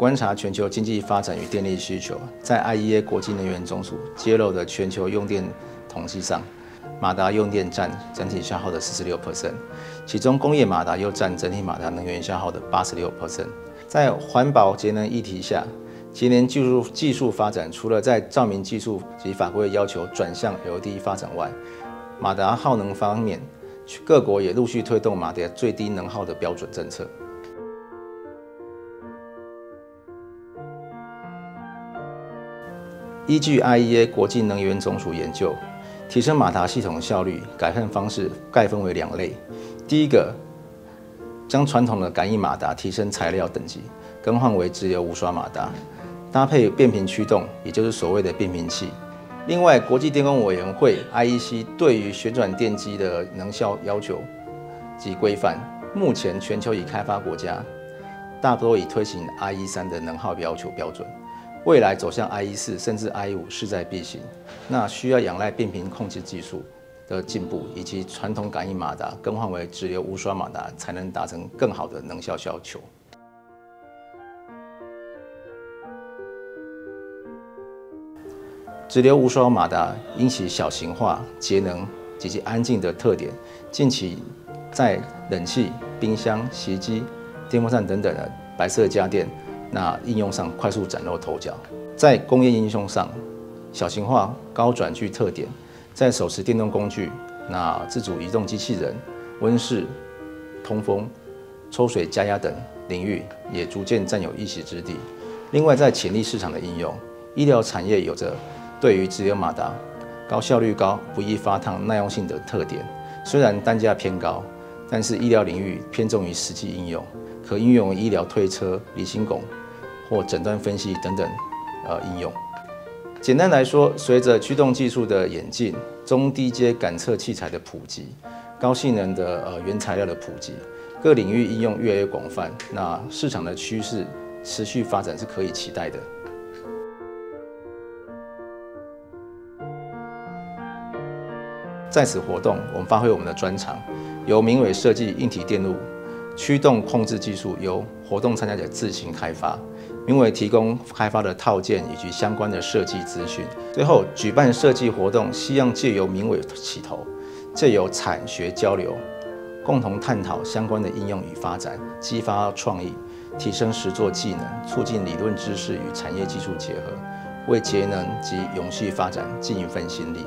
观察全球经济发展与电力需求，在 IEA 国际能源总署揭露的全球用电统计上，马达用电占整体消耗的四十六 percent，其中工业马达又占整体马达能源消耗的八十六 percent。在环保节能议题下，节能技术技术发展除了在照明技术及法规要求转向 LED 发展外，马达耗能方面，各国也陆续推动马达最低能耗的标准政策。依据 IEA 国际能源总署研究，提升马达系统效率改善方式概分为两类。第一个，将传统的感应马达提升材料等级，更换为直流无刷马达，搭配变频驱动，也就是所谓的变频器。另外，国际电工委员会 IEC 对于旋转电机的能效要求及规范，目前全球已开发国家大多已推行 IE 三的能耗要求标准。未来走向 IE 四甚至 IE 五势在必行，那需要仰赖变频控制技术的进步，以及传统感应马达更换为直流无刷马达，才能达成更好的能效要求。直流无刷马达因其小型化、节能及其安静的特点，近期在冷气、冰箱、洗衣机、电风扇等等的白色家电。那应用上快速崭露头角，在工业应用上，小型化、高转距特点，在手持电动工具、那自主移动机器人、温室、通风、抽水加压等领域也逐渐占有一席之地。另外，在潜力市场的应用，医疗产业有着对于直流马达高效率高、不易发烫、耐用性的特点，虽然单价偏高，但是医疗领域偏重于实际应用，可应用医疗推车、离心拱。或诊断分析等等，呃，应用。简单来说，随着驱动技术的演进，中低阶感测器材的普及，高性能的呃原材料的普及，各领域应用越来越广泛，那市场的趋势持续发展是可以期待的。在此活动，我们发挥我们的专长，由明伟设计硬体电路。驱动控制技术由活动参加者自行开发，名为提供开发的套件以及相关的设计资讯。最后举办设计活动，希望借由名伟起头，借由产学交流，共同探讨相关的应用与发展，激发创意，提升实作技能，促进理论知识与产业技术结合，为节能及永续发展尽一份心力。